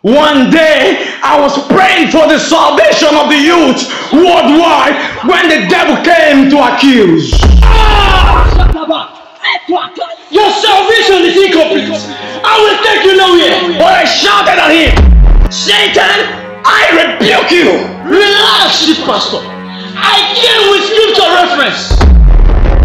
One day, I was praying for the salvation of the youth worldwide when the devil came to accuse. Your salvation is incomplete. I will take you nowhere. But I shouted at him, Satan, I rebuke you. Relax, this pastor. I came with scripture reference.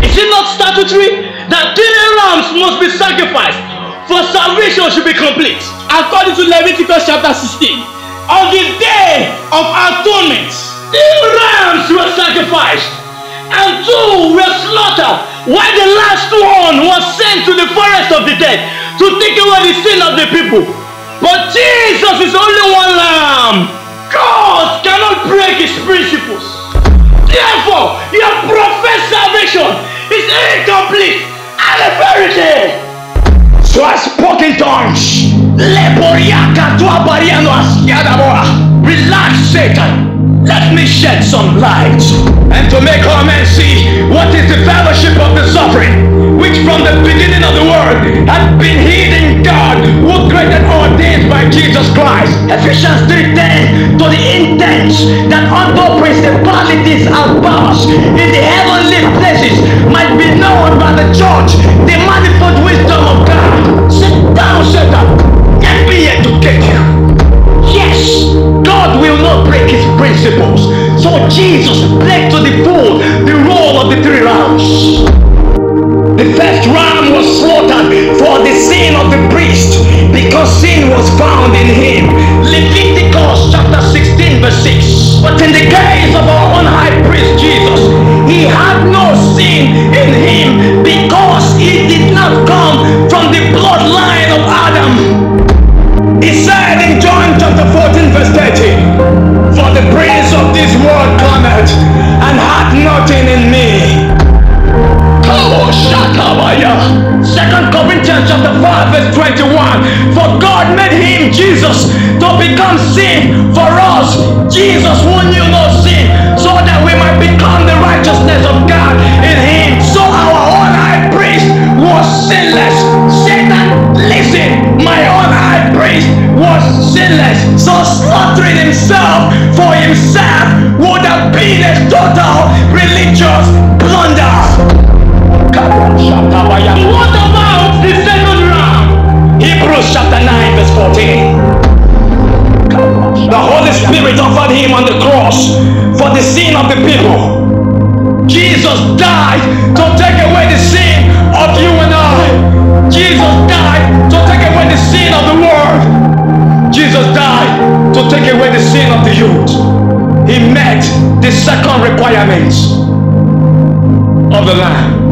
Is it not statutory that three rams must be sacrificed for salvation should be complete? According to Leviticus chapter 16, on the day of atonement, three rams were sacrificed and two were slaughtered, while the last one was sent to the forest of the dead to take away the sin of the people. But Jesus is only one lamb. God cannot break his principles. Therefore, your professed salvation is incomplete and a very day. So I spoke in tongues. Relax, Satan. Let me shed some light. And to make all men see what is the fellowship of the suffering, which from the beginning of the world had been hid in God, who created all things by Jesus Christ. Ephesians 3.10 to the intent that although principalities and powers in the heavenly places might be known by the church, the manifold wisdom Get me get you. Yes, God will not break his principles. So Jesus played to the full the role of the three rams. The first ram was slaughtered for the sin of the priest because sin was found in him. Leviticus chapter 16 verse 6. But in the case of our own high priest Jesus, he had no sin in him because he did not come the. He met the second requirements of the Lamb.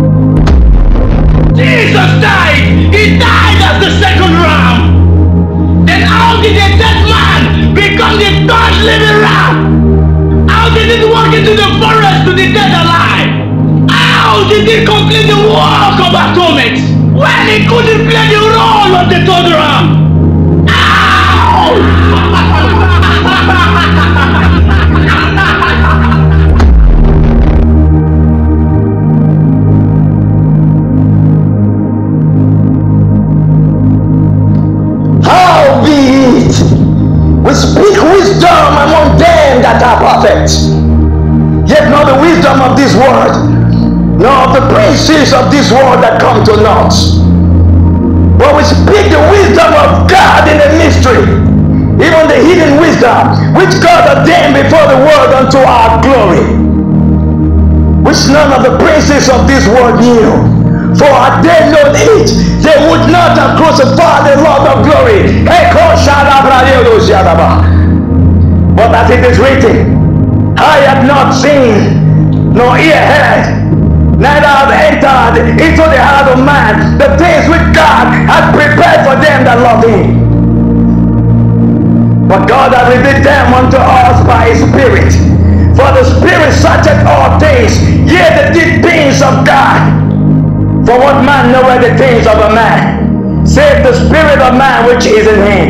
Jesus died. He died as the second ram. Then how did a dead man become the third living ram? How did it walk into the forest to the dead alive? How did he complete the work of atonement when he couldn't play the role of the third ram? How of this world, nor of the princes of this world that come to naught. But we speak the wisdom of God in the mystery, even the hidden wisdom which God ordained before the world unto our glory, which none of the princes of this world knew. For had they known it, they would not have crucified the Lord of glory. But as it is written, I have not seen, nor ear heard, neither have entered into the heart of man the things which God hath prepared for them that love him. Unto us by his Spirit. For the Spirit searcheth all things, yea, the deep things of God. For what man knoweth the things of a man, save the spirit of man which is in him?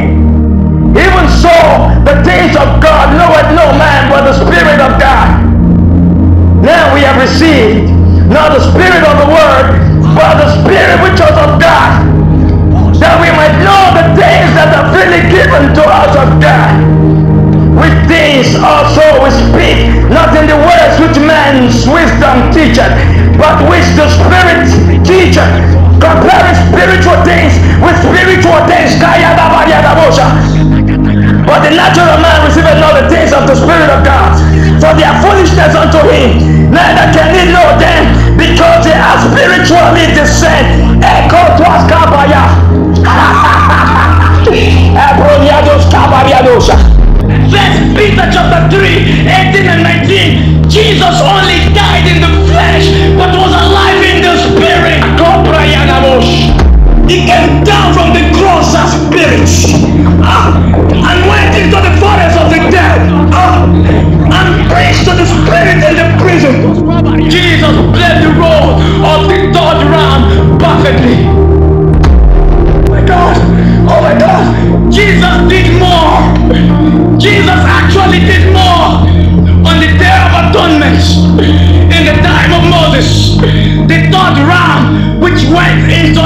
Even so, the things of God knoweth no man but the spirit of God. Now we have received not the spirit of the world, but the spirit which was of God, that we might know the things that are freely given to us of God. With things also we speak, not in the words which man's wisdom teacheth, but which the Spirit teacheth, comparing spiritual things with spiritual things. But the natural man receiveth not the things of the Spirit of God, for they are foolishness unto him. Neither can he know them, because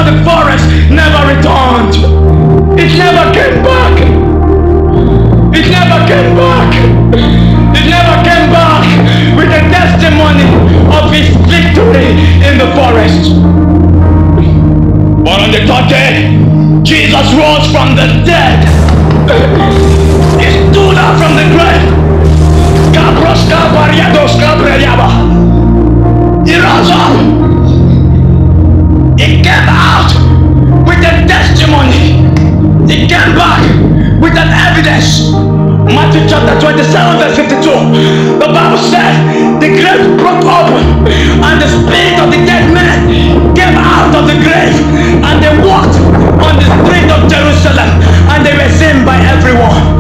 the forest never returned. It never came back. It never came back. It never came back with the testimony of his victory in the forest. But on the third day, Jesus rose from the dead. He stood up from the grave. He rose up. Came back with an evidence. Matthew chapter 27, verse 52. The Bible said the grave broke open and the spirit of the dead man came out of the grave and they walked on the street of Jerusalem and they were seen by everyone.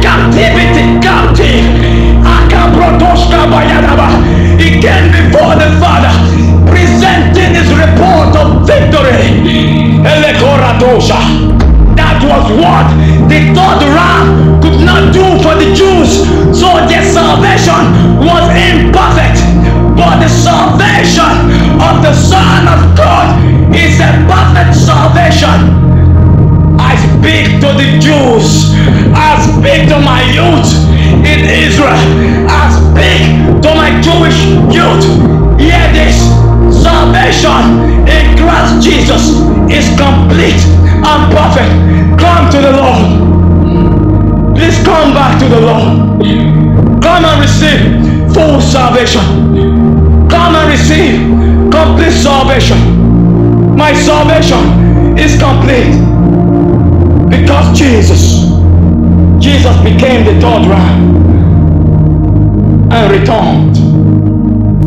Captivity captive. He came before the Father presenting his report of victory. That was what the third ram could not do for the Jews. So their salvation was imperfect. Youth. Hear this salvation in Christ Jesus is complete and perfect. Come to the Lord. Please come back to the Lord. Come and receive full salvation. Come and receive complete salvation. My salvation is complete because Jesus, Jesus became the third ram and returned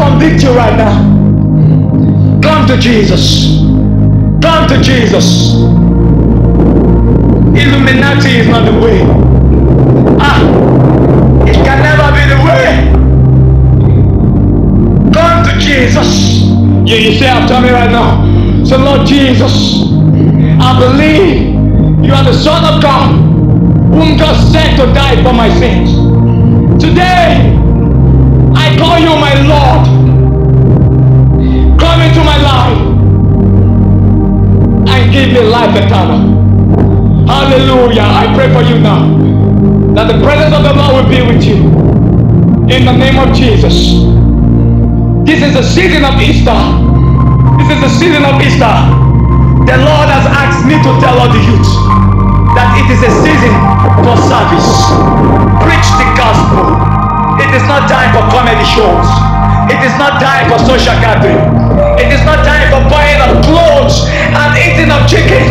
convict you right now. Come to Jesus. Come to Jesus. Illuminati is not the way. Ah, it can never be the way. Come to Jesus. You, you say after me right now. So Lord Jesus, I believe you are the Son of God whom God sent to die for my sins. Me life eternal. Hallelujah. I pray for you now that the presence of the Lord will be with you. In the name of Jesus. This is the season of Easter. This is the season of Easter. The Lord has asked me to tell all the youth that it is a season for service. Preach the gospel. It is not time for comedy shows. It is not time for social gathering. It is not time for buying of clothes and eating of chicken.